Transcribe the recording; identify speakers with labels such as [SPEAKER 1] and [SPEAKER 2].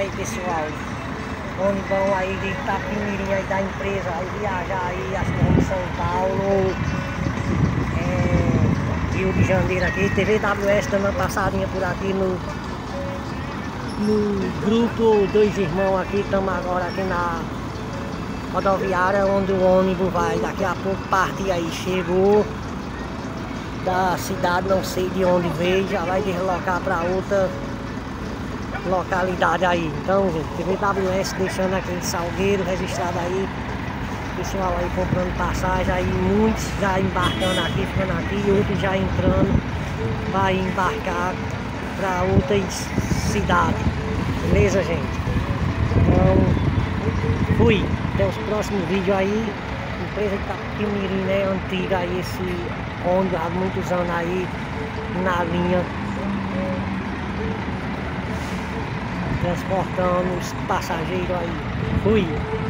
[SPEAKER 1] aí pessoal. Ônibus aí de Itapimirim aí da empresa, aí viajar aí, que vamos São Paulo. É, Rio de Janeiro aqui, TVWS uma passadinha por aqui no, no grupo Dois Irmãos aqui, estamos agora aqui na rodoviária onde o ônibus vai daqui a pouco partir aí, chegou da cidade, não sei de onde veio, já vai deslocar para outra localidade aí. Então, gente, TVWS deixando aqui em Salgueiro, registrado aí. Pessoal aí comprando passagem aí, muitos já embarcando aqui, ficando aqui, outros já entrando, vai embarcar para outras cidades. Beleza, gente? Então, fui. Até os próximos vídeos aí. Empresa de Itapimirim, né? Antiga aí, esse ônibus há muitos anos aí na linha transportando os passageiros aí. Fui.